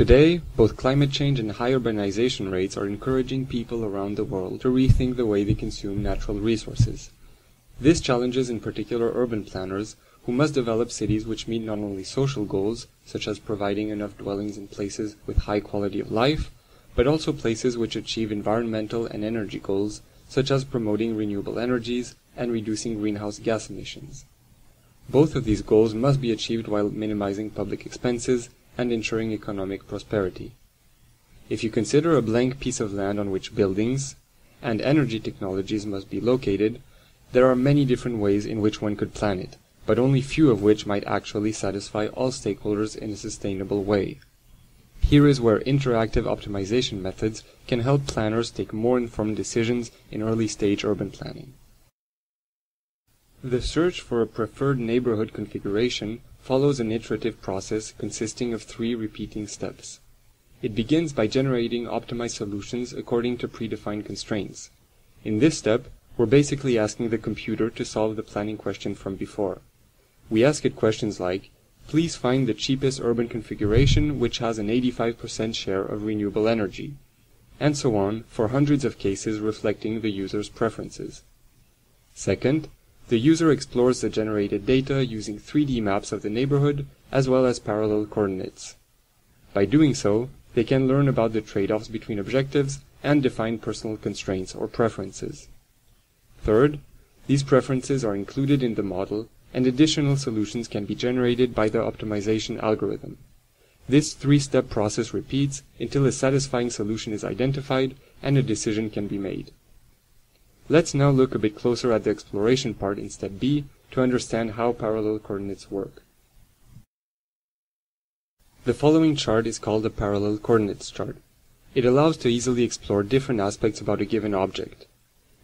Today, both climate change and high urbanization rates are encouraging people around the world to rethink the way they consume natural resources. This challenges in particular urban planners who must develop cities which meet not only social goals, such as providing enough dwellings and places with high quality of life, but also places which achieve environmental and energy goals, such as promoting renewable energies and reducing greenhouse gas emissions. Both of these goals must be achieved while minimizing public expenses and ensuring economic prosperity. If you consider a blank piece of land on which buildings and energy technologies must be located, there are many different ways in which one could plan it, but only few of which might actually satisfy all stakeholders in a sustainable way. Here is where interactive optimization methods can help planners take more informed decisions in early stage urban planning. The search for a preferred neighborhood configuration follows an iterative process consisting of three repeating steps. It begins by generating optimized solutions according to predefined constraints. In this step, we're basically asking the computer to solve the planning question from before. We ask it questions like, please find the cheapest urban configuration which has an 85% share of renewable energy, and so on for hundreds of cases reflecting the user's preferences. Second, the user explores the generated data using 3D maps of the neighborhood as well as parallel coordinates. By doing so, they can learn about the trade-offs between objectives and define personal constraints or preferences. Third, these preferences are included in the model and additional solutions can be generated by the optimization algorithm. This three-step process repeats until a satisfying solution is identified and a decision can be made. Let's now look a bit closer at the exploration part in step B to understand how parallel coordinates work. The following chart is called a parallel coordinates chart. It allows to easily explore different aspects about a given object.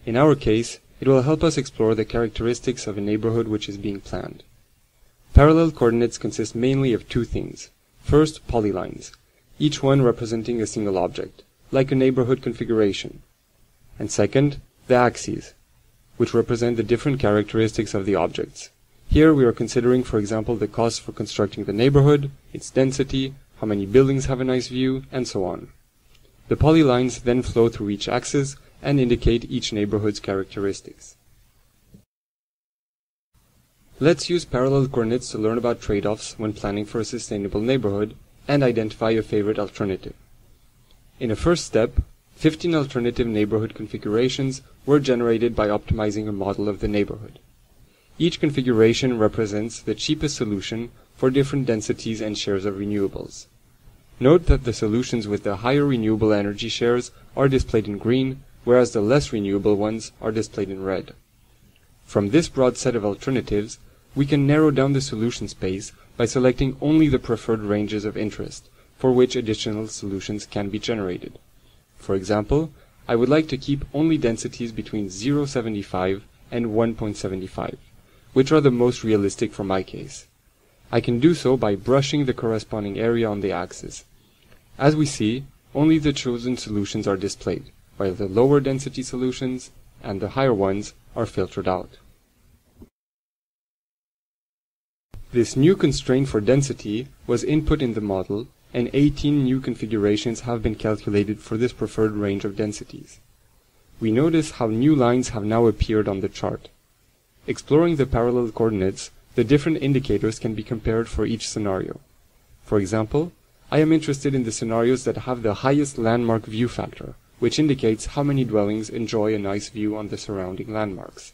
In our case, it will help us explore the characteristics of a neighborhood which is being planned. Parallel coordinates consist mainly of two things. First, polylines, each one representing a single object, like a neighborhood configuration. And second, the axes, which represent the different characteristics of the objects. Here we are considering, for example, the cost for constructing the neighborhood, its density, how many buildings have a nice view, and so on. The polylines then flow through each axis and indicate each neighborhood's characteristics. Let's use parallel coordinates to learn about trade-offs when planning for a sustainable neighborhood and identify a favorite alternative. In a first step, 15 alternative neighborhood configurations were generated by optimizing a model of the neighborhood. Each configuration represents the cheapest solution for different densities and shares of renewables. Note that the solutions with the higher renewable energy shares are displayed in green, whereas the less renewable ones are displayed in red. From this broad set of alternatives, we can narrow down the solution space by selecting only the preferred ranges of interest, for which additional solutions can be generated. For example, I would like to keep only densities between 0.75 and 1.75, which are the most realistic for my case. I can do so by brushing the corresponding area on the axis. As we see, only the chosen solutions are displayed while the lower density solutions and the higher ones are filtered out. This new constraint for density was input in the model and 18 new configurations have been calculated for this preferred range of densities. We notice how new lines have now appeared on the chart. Exploring the parallel coordinates, the different indicators can be compared for each scenario. For example, I am interested in the scenarios that have the highest landmark view factor, which indicates how many dwellings enjoy a nice view on the surrounding landmarks.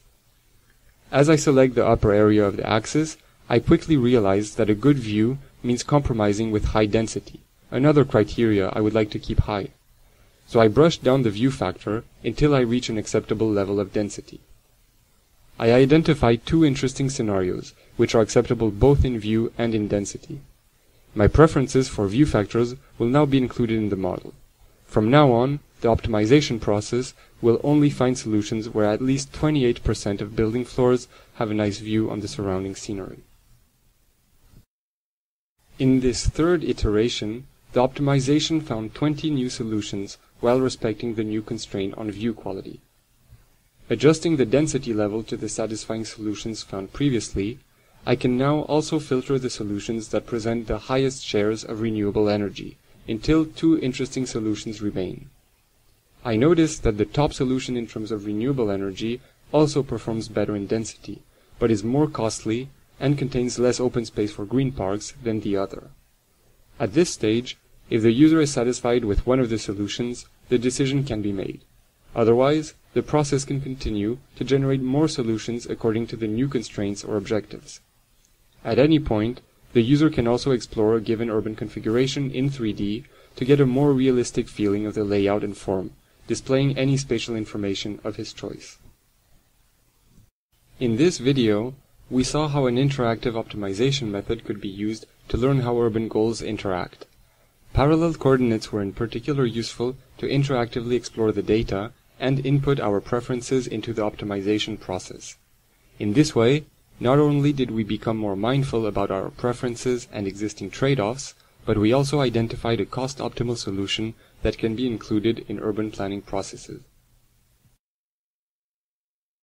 As I select the upper area of the axis, I quickly realize that a good view means compromising with high density, another criteria I would like to keep high. So I brush down the view factor until I reach an acceptable level of density. I identify two interesting scenarios, which are acceptable both in view and in density. My preferences for view factors will now be included in the model. From now on, the optimization process will only find solutions where at least 28% of building floors have a nice view on the surrounding scenery. In this third iteration, the optimization found 20 new solutions while respecting the new constraint on view quality. Adjusting the density level to the satisfying solutions found previously, I can now also filter the solutions that present the highest shares of renewable energy until two interesting solutions remain. I notice that the top solution in terms of renewable energy also performs better in density, but is more costly and contains less open space for green parks than the other. At this stage, if the user is satisfied with one of the solutions, the decision can be made. Otherwise, the process can continue to generate more solutions according to the new constraints or objectives. At any point, the user can also explore a given urban configuration in 3D to get a more realistic feeling of the layout and form, displaying any spatial information of his choice. In this video, we saw how an interactive optimization method could be used to learn how urban goals interact. Parallel coordinates were in particular useful to interactively explore the data and input our preferences into the optimization process. In this way, not only did we become more mindful about our preferences and existing trade-offs, but we also identified a cost-optimal solution that can be included in urban planning processes.